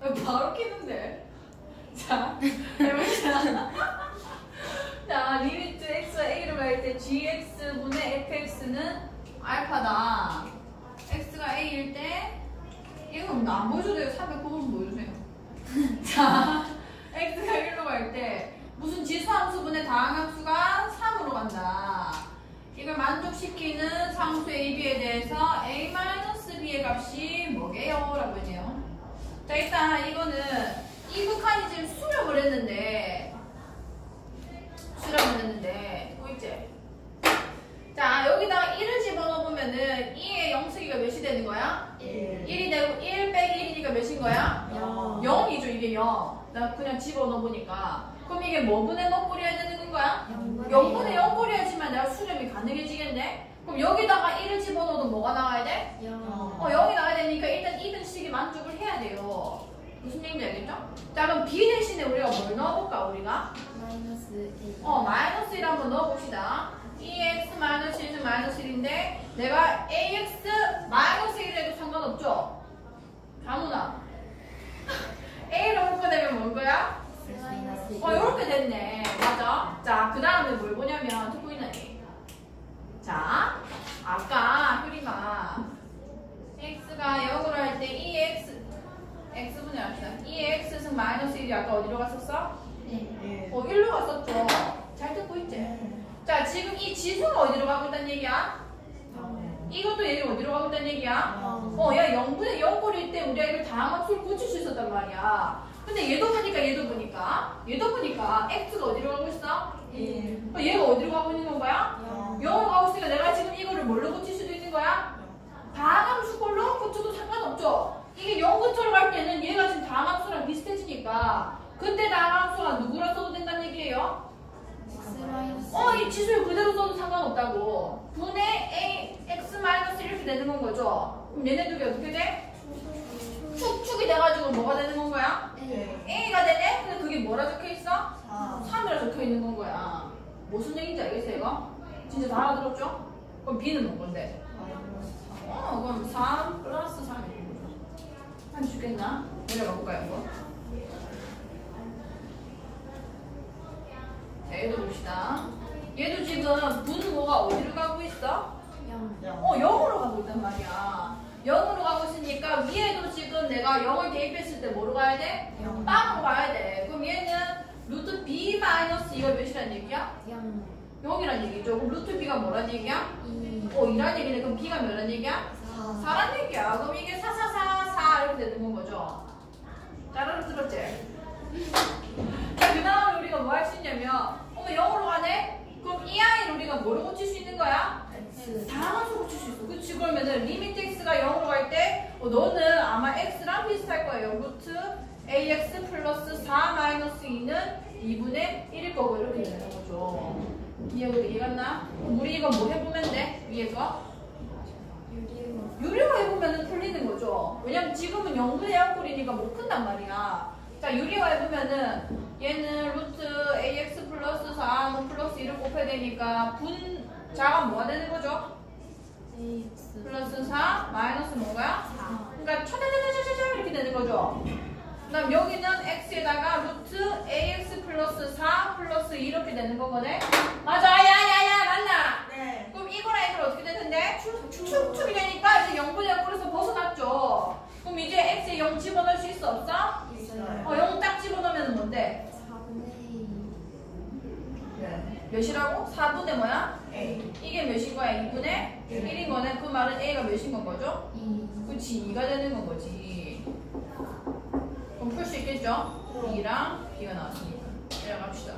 바로 끼는데. 자, 해보자. 자, limit x와 a로 갈 때 gx분의 fx는 알파다. x가 a일 때 이거 나 안 보여줘도 돼요. 409번 보여주세요. 자, x가 1로 갈 때 무슨 지수함수분의 다항함수가 3으로 간다. 이걸 만족시키는 상수 a, b에 대해서 a-b의 값이 뭐게요? 자, 일단 이거는 이 북한이 지금 수렴을 했는데 수렴을 했는데 보이지? 자, 여기다가 1을 집어넣으면은 2의 0쓰기가 몇이 되는 거야? 1이 되고 1 빼기 1이니까 몇인 거야? 영. 0이죠 이게 0. 나 그냥 집어넣어보니까. 그럼 이게 뭐분의 뭐 뿌려야 되는 거야? 0분의 0 뿌려야지만 내가 수렴이 가능해지겠네? 그럼 여기다가 1을 집어넣어도 뭐가 나와야 돼? 어, 0이 나와야 되니까 일단 2등식이 만족을 해야 돼요. 얘기인지 알겠죠? 자, 그럼 B 대신에 우리가 뭘 넣어볼까, 우리가? 마이너스 1. 어, 마이너스 1 한번 넣어봅시다. 2x 마이너스 1은 마이너스 1인데 내가 ax 마이너스 1 해도 상관없죠? 아무나. a를 묶어내면 뭔 거야? 마이너스 1. 어, 요렇게 됐네. 맞아. 자, 그 다음에 뭘 보냐면, 듣고 있나, 니 자, 아까, 효리가, x가 0으로 할 때 2x, x분의 합시다. 2x승 마이너스 1이 아까 어디로 갔었어? 네. 어, 1로 갔었죠. 잘 듣고 있지? 자, 지금 이 지수가 어디로 가고 있다는 얘기야? 이것도 얘를 어디로 가고 있다는 얘기야? 어, 야, 0분의 0 뿌릴 때 우리가 이걸 다항함수를 고칠 수 있었단 말이야. 근데 얘도 보니까 얘도 보니까 얘도 보니까 x가 어디로 가고 있어? 어, 얘가 어디로 가고 있는 거야? 0으로 가고 있으니까 내가 지금 이거를 뭘로 고칠 수도 있는 거야? 다항함수 걸로 고쳐도 상관없죠. 이게 0 근처로 갈 때는 얘가 지금 다항함수랑 비슷해지니까 그때 다항함수가 누구라 써도 된다는 얘기예요? X 마이너스 어, 이 지수를 그대로 써도 상관없다고. 분의 a x 마이너스 이렇게 되는 건 거죠. 그럼 얘네 둘이 어떻게 돼? 축축이 돼가지고 뭐가 되는 건 거야? 네. a가 되네? 근데 그게 뭐라 적혀 있어? 3이라 적혀 있는 건 거야. 무슨 얘기인지 알겠어요, 이거? 진짜 다 알아들었죠? 그럼 b는 뭔 건데? 어, 그럼 3 플러스 3이 한 주겠나? 내려가 볼까요, 이거? 자, 얘도 봅시다. 얘도 지금 분 뭐가 어디로 가고 있어? 0. 어, 0으로 가고 있단 말이야. 0으로 가고 있으니까 위에도 지금 내가 0을 대입했을 때 뭐로 가야 돼? 영. 빵으로 가야 돼. 그럼 얘는 루트 b 마이너스 이거 몇이란 얘기야? 0. 0이란 얘기죠. 그럼 루트 b가 뭐란 얘기야? 2. 어, 2란 얘기네. 그럼 b가 몇란 얘기야? 4. 4란 얘기야. 그럼 이게 4, 4, 4, 4 이렇게 되는 건 거죠. 따라로 들었지? 자, 그 다음에 우리가 뭐 할 수 있냐면, 어머, 0으로 가네? 그럼 이 아이를 우리가 뭐로 고칠 수 있는 거야? X. 다항함수 고칠 수 있어. 그치? 그러면은 limit x가 0으로 갈 때, 어, 너는 아마 x랑 비슷할 거예요. 루트 ax 플러스 4 마이너스 2는 2분의 1일 거고, 이렇게 되는 거죠. 이해, 이해 갔나? 그럼 우리 이거 뭐 해보면 돼? 위에 거? 유리화. 유리화 해보면 풀리는 거죠. 왜냐면 지금은 0분의 0꼴이니까 못 푼단 말이야. 자, 유리화 해보면은 얘는 루트 ax 플러스 4, 뭐 플러스 1을 곱해야 되니까 분자가 뭐가 되는 거죠? AX. 플러스 4 마이너스 뭐가요? 4. 그러니까 차차차차차 이렇게 되는 거죠. 그 다음 여기는 x에다가 루트 ax 플러스 4 플러스 2 이렇게 되는 거거든. 맞아, 야야야 맞나? 네. 그럼 이거랑 이거랑 어떻게 되는데? 축축이 되니까 이제 0분의 0에서 벗어났죠. 그럼 이제 x에 0 집어넣을 수 있어 없어? 있어요. 어, 0 딱 집어넣으면 뭔데? 4분의 2. 네. 몇이라고? 4분의 뭐야? A. 이게 몇인 거야? 2분의 1인 거네. 그 말은 a가 몇인 건 거죠? 2. 그치, 2가 되는 건 거지. 그럼 풀 수 있겠죠? 2랑 b가 나왔으니까. 내려갑시다.